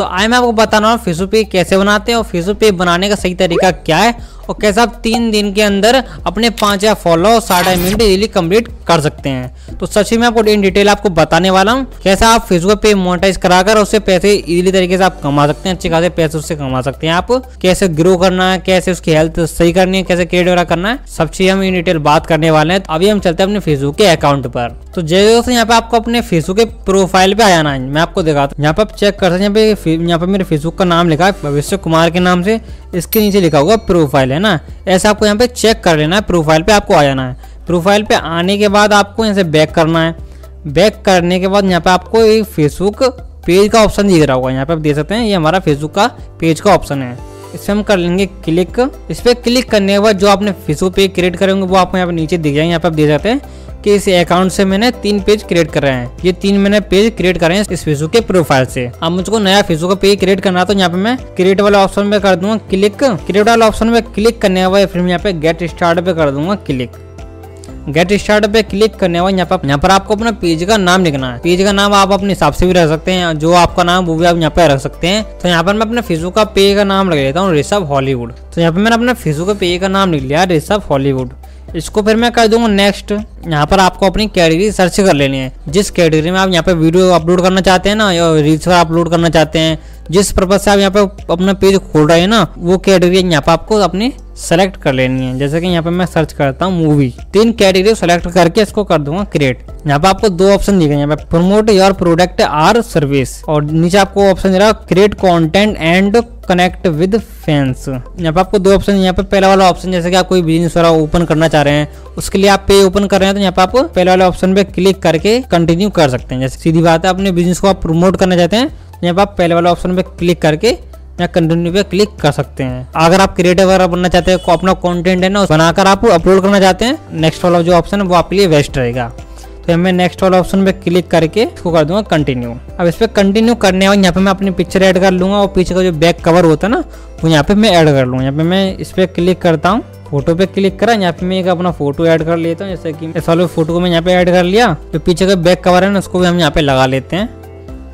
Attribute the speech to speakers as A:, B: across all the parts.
A: तो आज मैं आपको बताना हूँ फेसबुक पे कैसे बनाते हैं और फेसबुक पे बनाने का सही तरीका क्या है और कैसे आप तीन दिन के अंदर अपने पाँच या फॉलो साढ़े मिनट डेली कंप्लीट कर सकते हैं। तो सच ही मैं आपको इन डिटेल आपको बताने वाला हूँ कैसे आप फेसबुक पे मोनेटाइज कराकर उससे पैसे इजीली तरीके से आप कमा सकते हैं, अच्छे खासे पैसे उससे कमा सकते हैं आप। कैसे ग्रो करना है, कैसे उसकी हेल्थ सही करनी है, कैसे क्रिएट वगैरह करना है, सब चीज़ हम इन डिटेल बात करने वाले हैं। अभी हम चलते हैं अपने फेसबुक के अकाउंट पर। तो जैसे दोस्तों, यहाँ पे आपको अपने फेसबुक के प्रोफ़ाइल पे आ जाना है। मैं आपको दिखाता हूँ। यहाँ पे आप चेक कर सकते हैं, यहाँ पे यहाँ पे मेरे फेसबुक का नाम लिखा है, भविष्य कुमार के नाम से। इसके नीचे लिखा होगा प्रोफ़ाइल है ना। ऐसा आपको यहाँ पे चेक कर लेना है प्रोफ़ाइल पे आपको आ जाना है। प्रोफ़ाइल पे आने के बाद आपको यहाँ से बैक करना है। बैक करने के बाद यहाँ पे आपको एक फेसबुक पेज का ऑप्शन दिख रहा होगा। यहाँ पे आप देख सकते हैं, ये हमारा फेसबुक का पेज का ऑप्शन है। इसे हम कर लेंगे क्लिक इस पर क्लिक करने के बाद जो आपने फेसबुक पेज क्रिएट करेंगे वो आपको यहाँ पे नीचे दिख जाएँगे। यहाँ पे आप देख सकते हैं कि इस अकाउंट से मैंने तीन पेज क्रिएट कर रहे हैं। ये तीन मैंने पेज क्रिएट करे हैं इस फेसबुक के प्रोफ़ाइल से। अब मुझको नया फेसबुक का पेज क्रिएट करना तो यहाँ पे मैं क्रिएट वाले ऑप्शन में कर दूँगा क्लिक क्रिएट वाले ऑप्शन में क्लिक करने के बाद फिर यहाँ पे गेट स्टार्ट पे कर दूँगा क्लिक गेट स्टार्ट पे क्लिक करने बाद यहाँ पर यहाँ पर आपको अपना पेज का नाम लिखना है। पेज का नाम आप अपने हिसाब से भी रख सकते हैं। जो आपका नाम, वो भी आप यहाँ पे रख सकते हैं। तो यहाँ पर मैं अपने फेसबुक का पेज का नाम लग लेता हूँ ऋषभ हॉलीवुड तो यहाँ पे मैंने अपने फेसबुक का पेज का नाम लिख लिया ऋषभ हॉलीवुड इसको फिर मैं कर दूँगा नेक्स्ट यहाँ पर आपको अपनी कैटेगरी सर्च कर लेनी है। जिस कैटेगरी में आप यहाँ पे वीडियो अपलोड करना चाहते हैं ना, या रील्स पर अपलोड करना चाहते हैं, जिस पर्पज से आप यहाँ पे अपना पेज खोल रहे हैं ना, वो कैटेगरी यहाँ पे आपको अपनी सेलेक्ट कर लेनी है। जैसे कि यहाँ पे मैं सर्च करता हूँ मूवी तीन कैटेगरी सेलेक्ट करके इसको कर दूँगा क्रिएट यहाँ पे आपको दो ऑप्शन दिखे यहाँ पे promote your product or service और नीचे आपको ऑप्शन दे रहा है create content and connect with fans यहाँ पे आपको दो ऑप्शन यहाँ पे पहला वाला ऑप्शन जैसे कि आप कोई बिज़नेस वाला ओपन करना चाह रहे हैं, उसके लिए आप पे ओपन कर रहे हैं तो यहाँ पे आप पहले वाले ऑप्शन पे क्लिक करके कंटिन्यू कर सकते हैं। जैसे सीधी बात है, अपने बिज़नेस को आप प्रमोट करना चाहते हैं यहाँ पे आप पहले वाले ऑप्शन पे क्लिक करके या कंटिन्यू पे क्लिक कर सकते हैं। अगर आप क्रिएटर वगैरह बनना चाहते हैं अपना कंटेंट है ना बनाकर आप अपलोड करना चाहते हैं नेक्स्ट वाला जो ऑप्शन है, वो आपके लिए बेस्ट रहेगा। तो मैं नेक्स्ट वाला ऑप्शन पे क्लिक करके इसको कर दूँगा कंटिन्यू अब इस पर कंटिन्यू करने वाले यहाँ पे मैं अपनी पिक्चर ऐड कर लूँगा, और पीछे का जो बैक कवर होता है ना, वो यहाँ पे मैं ऐड कर लूँगा। यहाँ पे मैं इस पर क्लिक करता हूँ फ़ोटो पे क्लिक करा, यहाँ पे मैं एक अपना फ़ोटो ऐड कर लेता हूँ, जैसे कि इस वाले फ़ोटो को मैं यहाँ पे ऐड कर लिया। जो पीछे का बैक कवर है ना, उसको भी हम यहाँ पे लगा लेते हैं।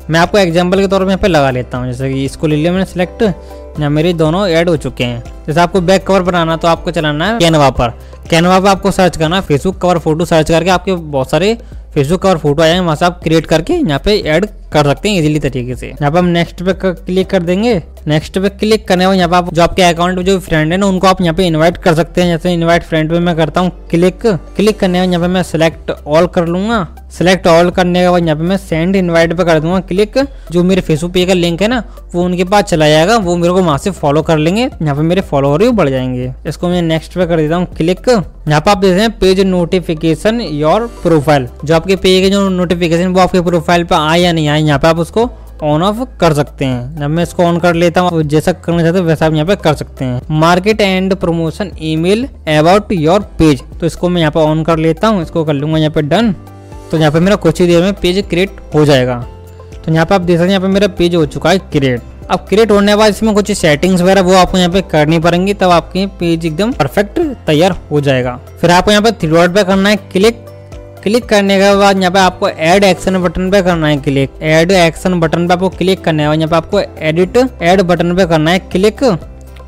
A: मैं आपको एग्ज़ाम्पल के तौर पर यहाँ पे लगा लेता हूँ, जैसे कि इसको ले लिया मैंने सेलेक्ट यहाँ मेरे दोनों ऐड हो चुके हैं। जैसे आपको बैक कवर बनाना तो आपको चलाना है कैनवा पर। कैनवा पर आपको सर्च करना फेसबुक कवर फ़ोटो सर्च करके आपके बहुत सारे फेसबुक कवर फ़ोटो आए हैं, वहाँ से आप क्रिएट करके यहाँ पे ऐड कर सकते हैं इजीली तरीके से। यहाँ पे हम नेक्स्ट पे क्लिक कर देंगे। नेक्स्ट पे क्लिक करने यहाँ पे आप जो आपके अकाउंट में जो फ्रेंड है ना, उनको आप यहाँ पे इनवाइट कर सकते हैं। जैसे इनवाइट फ्रेंड पे मैं करता हूँ क्लिक क्लिक करने यहाँ पे मैं सिलेक्ट ऑल कर लूँगा। सिलेक्ट ऑल करने के बाद यहाँ पे मैं सेंड इनवाइट पे कर दूँगा क्लिक जो मेरे फेसबुक पे का लिंक है ना, वो उनके पास चला जाएगा। वो मेरे को वहाँ से फॉलो कर लेंगे। यहाँ पे मेरे फॉलोअर भी बढ़ जाएँगे। इसको मैं नेक्स्ट पे कर देता हूँ क्लिक यहाँ पे आप देखते हैं पेज नोटिफिकेशन योर प्रोफ़ाइल जो आपके पेज के जो नोटिफिकेशन वो आपके प्रोफ़ाइल पे आए या नहीं आए यहाँ पे आप उसको ऑन ऑफ़ कर सकते हैं। जब मैं इसको ऑन कर लेता हूँ जैसा करना चाहते हैं वैसा आप यहाँ पे कर सकते हैं। Market and promotion email about your page तो इसको मैं यहाँ पे ऑन कर लेता हूँ, इसको कर लूँगा, यहाँ पे डन तो यहाँ पे मेरा कुछ ही देर में पेज क्रिएट हो जाएगा। तो यहाँ पे आप देख सकते हैं, यहाँ पे मेरा पेज हो चुका है क्रिएट अब क्रिएट होने के बाद इसमें कुछ सेटिंग्स वगैरह वो आपको यहाँ पे करनी पड़ेंगी, तब आपके पेज एकदम परफेक्ट तैयार हो जाएगा। फिर आपको यहाँ पे थ्री डॉट पे करना है क्लिक क्लिक करने के बाद यहाँ पे आपको ऐड एक्शन बटन पे करना है क्लिक ऐड एक्शन बटन पे आपको क्लिक करना है बाद यहाँ पे आपको एडिट ऐड बटन पे करना है क्लिक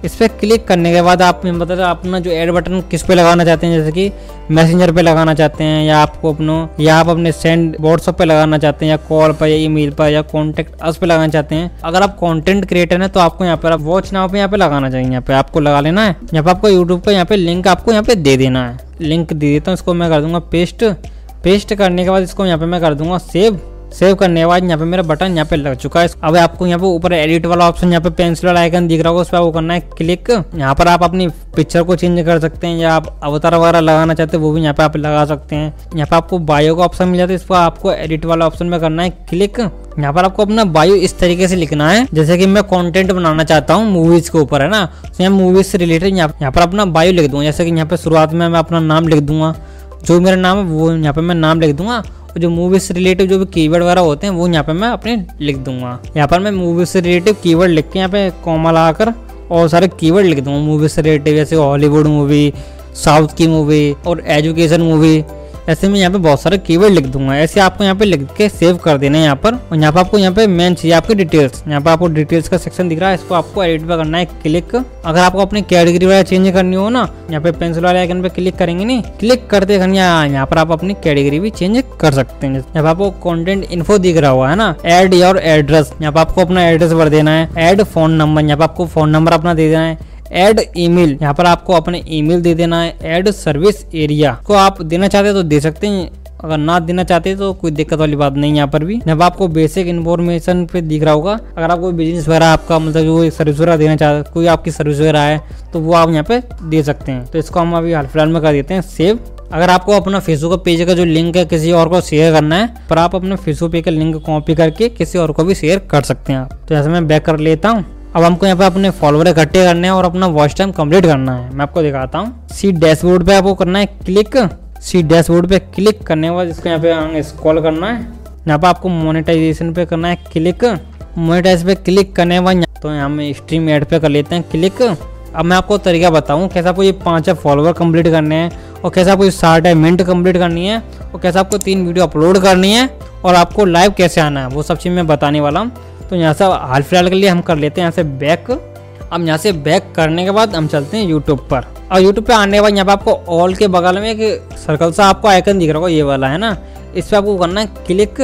A: इस पर क्लिक करने के बाद आप मतलब अपना जो ऐड बटन किस पे लगाना चाहते हैं, जैसे कि मैसेंजर पे लगाना चाहते हैं या आपको अपनो, या आप अपने सेंड व्हाट्सअप पे लगाना चाहते हैं या कॉल पर या ईमेल पर या कॉन्टेक्ट अस पे लगाना चाहते हैं। अगर आप कंटेंट क्रिएटर हैं तो आपको यहाँ पर आप वॉच नाव पे यहाँ पे लगाना चाहिए। यहाँ पे आपको लगा लेना है। यहाँ पे आपको यूट्यूब का यहाँ पे लिंक आपको यहाँ पे दे देना है। लिंक दे देता हूँ, इसको मैं कर दूँगा पेस्ट पेस्ट करने के बाद इसको यहाँ पे मैं कर दूँगा सेव। सेव करने के बाद यहाँ पे मेरा बटन यहाँ पे लग चुका है। अब आपको यहाँ पे ऊपर एडिट वाला ऑप्शन यहाँ पे पेंसिल वाला आइकन दिख रहा होगा, उस पर वो करना है क्लिक यहाँ पर आप अपनी पिक्चर को चेंज कर सकते हैं या आप अवतार वगैरह लगाना चाहते हैं, वो भी यहाँ पे आप लगा सकते हैं। यहाँ पे आपको बायो का ऑप्शन मिल जाता है इस पर आपको एडिट वाला ऑप्शन में करना है क्लिक यहाँ पर आपको अपना बायो इस तरीके से लिखना है, जैसे कि मैं कंटेंट बनाना चाहता हूँ मूवीज़ के ऊपर, है ना? तो यहाँ मूवीज़ से रिलेटेड यहाँ पर अपना बायो लिख दूँगा, जैसे कि यहाँ पे शुरुआत में मैं अपना नाम लिख दूँगा। जो मेरा नाम है, वो यहाँ पे मैं नाम लिख दूँगा। और जो मूवी से रिलेटिव जो भी कीवर्ड वगैरह होते हैं, वो यहाँ पे मैं अपने लिख दूँगा। यहाँ पर मैं मूवी से रिलेटिव कीवर्ड लिख के यहाँ पे कॉमा लगाकर और सारे कीवर्ड लिख दूँगा। मूवी से रिलेटिव जैसे हॉलीवुड मूवी साउथ की मूवी और एजुकेशन मूवी ऐसे में यहाँ पे बहुत सारे कीवर्ड लिख दूँगा। ऐसे आपको यहाँ पे लिख के सेव कर देना है यहाँ पर। और यहाँ पे आपको यहाँ पे मेन चाहिए आपकी डिटेल्स यहाँ पे आपको डिटेल्स का सेक्शन दिख रहा है, इसको आपको एडिट पर करना है क्लिक अगर आपको अपनी कैटेगरी वगैरह चेंज करनी हो ना, यहाँ पे पेंसिल वाले आइकन पे क्लिक करेंगे नहीं क्लिक करते यहाँ पर आप अपनी कैटेगरी भी चेंज कर सकते हैं। यहाँ आपको कॉन्टेंट इन्फो दिख रहा हुआ है ना? एड योर एड्रेस यहाँ पे आपको अपना एड्रेस भर देना है। एड फ़ोन नंबर यहाँ पे आपको फ़ोन नंबर अपना दे देना है। Add email. यहाँ पर आपको अपने ईमेल दे देना है। एड सर्विस एरिया को आप देना चाहते हैं तो दे सकते हैं। अगर ना देना चाहते तो कोई दिक्कत वाली बात नहीं यहाँ पर भी। जब आपको बेसिक इन्फॉर्मेशन पे दिख रहा होगा, अगर आपको बिज़नेस वगैरह आपका मतलब जो सर्विस वगैरह देना चाहते कोई आपकी सर्विस वगैरह है तो वो आप यहाँ पे दे सकते हैं। तो इसको हम अभी हाल फ़िलहाल में कर देते हैं सेव अगर आपको अपना फेसबुक पेज का जो लिंक है किसी और को शेयर करना है, पर आप अपने फेसबुक पेज का लिंक कॉपी करके किसी और को भी शेयर कर सकते हैं आप। तो ऐसे मैं बैक कर लेता हूँ। अब हमको यहाँ पे अपने फॉलोवर इकट्ठे करने हैं और अपना वॉच टाइम कंप्लीट करना है। मैं आपको दिखाता हूँ। सी डैशबोर्ड पे आपको करना है क्लिक सी डैशबोर्ड पे क्लिक करने के बाद इसको यहाँ पे स्क्रॉल करना है। यहाँ पे आपको मोनेटाइजेशन पे करना है क्लिक मोनेटाइज पे क्लिक करने के बाद तो यहाँ में स्ट्रीम एड पे कर लेते हैं क्लिक अब मैं आपको तरीका बताऊँ, कैसे आपको ये पाँच फॉलोवर कंप्लीट करने हैं और कैसे आपको साठ मिनट कंप्लीट करनी है और कैसे आपको तीन वीडियो अपलोड करनी है और आपको लाइव कैसे आना है, वो सब चीज़ मैं बताने वाला हूँ। तो यहाँ से हाल फ़िलहाल के लिए हम कर लेते हैं यहाँ से बैक अब यहाँ से बैक करने के बाद हम चलते हैं यूट्यूब पर। और यूट्यूब पे आने के बाद यहाँ पे आपको ऑल के बगल में एक सर्कल सा आपको आइकन दिख रहा होगा, ये वाला है ना? इस पर आपको करना है क्लिक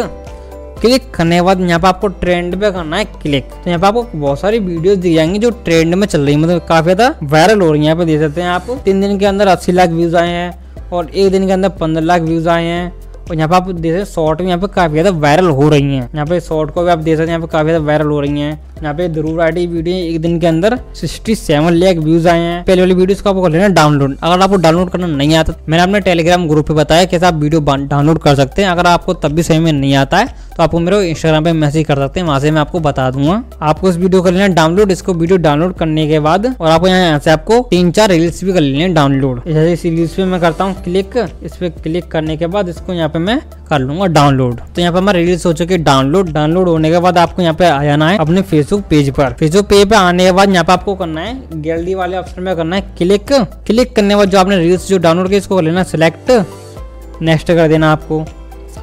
A: क्लिक करने के बाद यहाँ पे आपको ट्रेंड पे करना है क्लिक तो यहाँ पे आपको बहुत सारी वीडियोस दिख जाएँगी जो ट्रेंड में चल रही है मतलब काफ़ी ज़्यादा वायरल हो रही है। यहाँ पे देख सकते हैं आप, तीन दिन के अंदर अस्सी लाख व्यूज़ आए हैं और एक दिन के अंदर पंद्रह लाख व्यूज़ आए हैं। और यहाँ पे आप देख सकते शॉर्ट भी यहाँ पे काफ़ी ज़्यादा वायरल हो रही है। यहाँ पे शॉर्ट को भी आप देख सकते हैं, यहाँ पे काफ़ी ज़्यादा वायरल हो रही हैं। यहाँ पे ज़रूर आईडी वीडियो एक दिन के अंदर 67 लाख व्यूज़ आए हैं। पहले वाली वीडियो को आपको लेना डाउनलोड अगर आपको डाउनलोड करना नहीं आता, मैंने अपने टेलीग्राम ग्रुप पे बताया कैसे आप वीडियो डाउनलोड कर सकते हैं। अगर आपको तब भी सही में नहीं आता है तो आपको मेरे इंस्टाग्राम पे मैसेज कर सकते हैं, वहाँ से मैं आपको बता दूँगा। आपको इस वीडियो कर लेना डाउनलोड इसको वीडियो डाउनलोड करने के बाद और आपको यहाँ से आपको तीन चार रील्स भी कर लेने डाउनलोड इस रील्स पे मैं करता हूँ क्लिक इस पे क्लिक करने के बाद इसको यहाँ पे मैं कर लूँगा डाउनलोड तो यहाँ पे हमारा रील्स हो चुके डाउनलोड डाउनलोड होने के बाद आपको यहाँ पे आ जाना है अपने फेसबुक पेज पर। फेसबुक पेज पर आने के बाद यहाँ पे आपको करना है गैलरी वाले ऑप्शन में करना है क्लिक क्लिक करने के बाद जो आपने रील्स जो डाउनलोड किया इसको कर लेना सिलेक्ट नेक्स्ट कर देना आपको।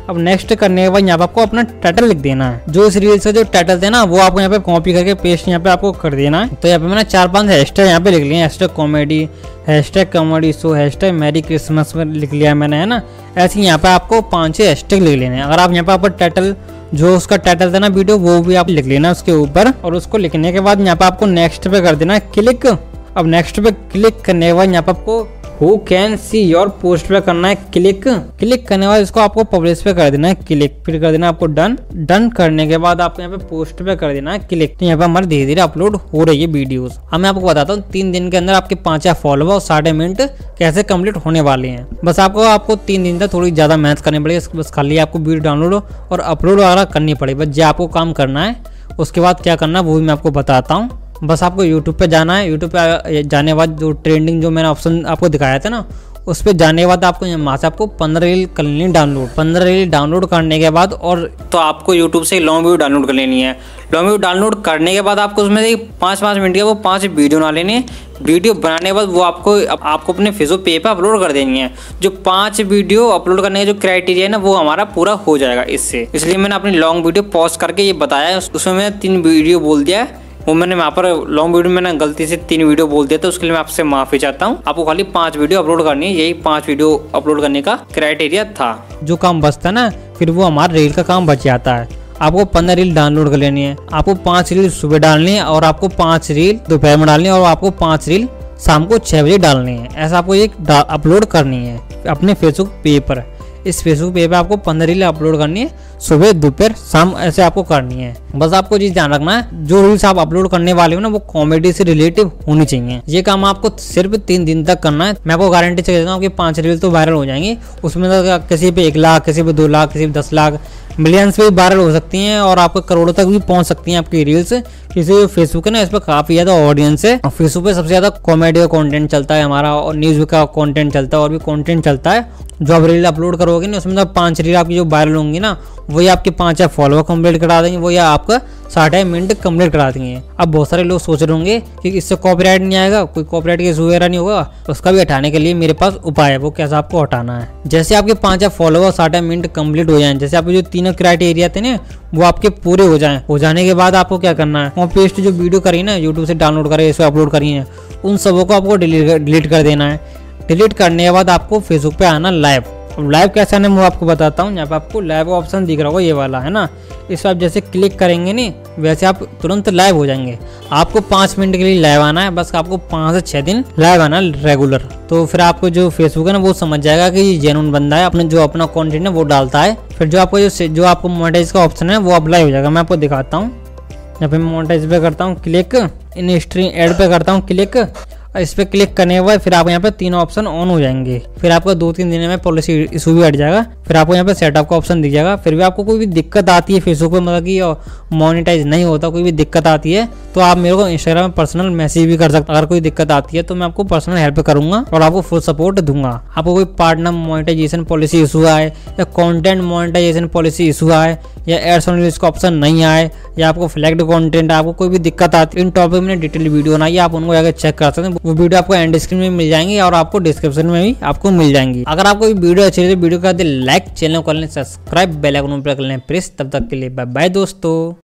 A: अब नेक्स्ट करने के बाद यहाँ पे आपको अपना टाइटल लिख देना है। जो इस रील्स का जो टाइटल देना वो आपको यहाँ पे कॉपी करके पेस्ट यहाँ पे आपको कर देना है। तो यहाँ पे मैंने चार पाँच हैशटैग यहाँ पे लिख लिया hashtag comedy hashtag comedy show hashtag merry Christmas में लिख लिया मैंने, है ना? ऐसे यहाँ पे आपको पाँच छह हैशटैग लिख लेने अगर आप यहाँ पे आपको टाइटल जो उसका टाइटल देना वीडियो वो भी आप लिख लेना उसके ऊपर। और उसको लिखने के बाद यहाँ पे आपको नेक्स्ट पे कर देना क्लिक अब नेक्स्ट पे क्लिक करने के बाद यहाँ पे आपको who can see your post पे करना है? क्लिक क्लिक करने के बाद इसको आपको पब्लिश पे कर देना है. क्लिक फिर कर देना आपको डन डन करने के बाद आपको यहाँ पे पोस्ट पे कर देना है. क्लिक तो यहाँ पे हमारे धीरे धीरे अपलोड हो रही है वीडियोस अब मैं आपको बताता हूँ, तीन दिन के अंदर आपके पाँच फॉलोवर और साढ़े मिनट कैसे कंप्लीट होने वाले हैं। बस आपको आपको तीन दिन तक थोड़ी ज़्यादा मेहनत करनी पड़ेगी। बस खाली आपको वीडियो डाउनलोड और अपलोड वगैरह करनी पड़ेगी। बस जो आपको काम करना है, उसके बाद क्या करना है, वो भी मैं आपको बताता हूँ। बस आपको यूट्यूब पे जाना है। यूट्यूब पे जाने बाद जो ट्रेंडिंग जो मैंने ऑप्शन आपको दिखाया था ना, उस पर जाने के बाद आपको वहाँ से आपको पंद्रह रील कर लेनी डाउनलोड पंद्रह रील डाउनलोड करने के बाद और तो आपको यूट्यूब से लॉन्ग वीडियो डाउनलोड कर लेनी है। लॉन्ग वीडियो डाउनलोड करने के बाद आपको उसमें से पाँच पाँच मिनट के वो पाँच वीडियो ना लेने वीडियो बनाने के बाद वो आपको आपको अपने फेसबुक पे पर अपलोड कर देनी है। जो पाँच वीडियो अपलोड करने का जो क्राइटेरिया है ना, वो हमारा पूरा हो जाएगा इससे। इसलिए मैंने अपनी लॉन्ग वीडियो पॉज करके ये बताया उसमें मैंने तीन वीडियो बोल दिया है। वो मैंने वहाँ पर लॉन्ग वीडियो मैंने गलती से तीन वीडियो बोल दिया तो उसके लिए मैं आपसे माफ़ी चाहता हूँ। आपको खाली पाँच वीडियो अपलोड करनी है, यही पाँच वीडियो अपलोड करने का क्राइटेरिया था। जो काम बचता ना, फिर वो हमारा रील का काम बच जाता है। आपको पंद्रह रील डाउनलोड कर लेनी है, आपको पाँच रील सुबह डालनी है और आपको पाँच रील दोपहर में डालनी है और आपको पाँच रील शाम को छह बजे डालनी है। ऐसा आपको एक अपलोड करनी है अपने फेसबुक पेज पर। इस फेसबुक पेज पे आपको पंद्रह रील अपलोड करनी है, सुबह, दोपहर, शाम, ऐसे आपको करनी है। बस आपको चीज़ ध्यान रखना है, जो रील्स आप अपलोड करने वाले हो ना, वो कॉमेडी से रिलेटिव होनी चाहिए। ये काम आपको सिर्फ़ तीन दिन तक करना है। मैं आपको गारंटी से देता हूँ कि पाँच रील तो वायरल हो जाएँगे। उसमें किसी पे एक लाख, किसी पे दो लाख, किसी पे दस लाख मिलियंस पे वायरल हो सकती हैं और आपको करोड़ों तक भी पहुँच सकती हैं आपकी रील्स किसी फेसबुक है ना इस पर काफ़ी ज़्यादा ऑडियंस है। और फेसबुक पे सबसे ज़्यादा कॉमेडी का कॉन्टेंट चलता है हमारा और न्यूज़ का कॉन्टेंट चलता है और भी कॉन्टेंट चलता है। जो आप रील अपलोड करोगे ना उसमें तो पाँच रील आपकी जो वायरल होंगी ना वही आपके पाँच या फॉलोअर कंप्लीट करा देंगे, वही आपका साठ साढ़े मिनट कंप्लीट करा देंगे। अब बहुत सारे लोग सोच रहे होंगे कि इससे कॉपीराइट नहीं आएगा, कोई कॉपीराइट केस वगैरह नहीं होगा, उसका भी हटाने के लिए मेरे पास उपाय है, वो कैसे आपको हटाना है। जैसे आपके पाँच या फॉलोअर साठ साढ़े मिनट कंप्लीट हो जाए, जैसे आपके जो तीनों क्राइटेरिया थे ना, वो आपके पूरे हो जाए। हो जाने के बाद आपको क्या करना है वो पेस्ट जो वीडियो करी ना यूट्यूब से डाउनलोड करें इसको अपलोड करी है, उन सबों को आपको डिलीट कर देना है। डिलीट करने के बाद आपको फेसबुक पे आना लाइव अब लाइव कैसे आने मैं आपको बताता हूँ। यहाँ पे आपको लाइव ऑप्शन दिख रहा होगा, ये वाला, है ना? इस पर आप जैसे क्लिक करेंगे नहीं, वैसे आप तुरंत लाइव हो जाएँगे। आपको पाँच मिनट के लिए लाइव आना है, बस आपको पाँच से छः दिन लाइव आना रेगुलर तो फिर आपको जो फेसबुक है ना, वो समझ जाएगा कि ये जेनुअन बंदा है, अपने जो अपना कॉन्टेंट है, वो डालता है। फिर जो आपको जो जो आपको मोनेटाइज का ऑप्शन है, वो अप्लाई हो जाएगा। मैं आपको दिखाता हूँ। यहाँ पे मोनेटाइज पे करता हूँ क्लिक इन स्ट्रीम एड पे करता हूँ क्लिक इस पर क्लिक करने के बाद फिर आप यहाँ पे तीनों ऑप्शन ऑन हो जाएँगे। फिर आपको दो तीन दिन में पॉलिसी इशू भी हट जाएगा। फिर आपको यहाँ पे सेटअप का ऑप्शन दिख जाएगा। फिर भी आपको कोई भी दिक्कत आती है फेसबुक पे मतलब कि मोनिटाइज नहीं होता, कोई भी दिक्कत आती है तो आप मेरे को इंस्टाग्राम में पर्सनल मैसेज भी कर सकते अगर कोई दिक्कत आती है तो मैं आपको पर्सनल हेल्प करूँगा और आपको फुल सपोर्ट दूँगा। आपको कोई पार्टनर मोनिटाइजेशन पॉलिसी इशू आए या कॉन्टेंट मोनिटाइजेशन पॉलिसी इशू आए या एड्स ऑन का ऑप्शन नहीं आए, या आपको फ्लैक्ड कॉन्टेंट आपको कोई भी दिक्कत आती है इन टॉपिक में डिटेल वीडियो बनाई आप उनको जाकर चेक कर सकते हैं। वो वीडियो आपको एंड स्क्रीन में मिल जाएँगे और आपको डिस्क्रिप्शन में भी आपको मिल जाएँगी। अगर आपको वीडियो अच्छी लगे वीडियो का लाइक चैनल कर लें सब्सक्राइब बेलाइकन पर कर लें प्रेस तब तक के लिए बाय बाय दोस्तों।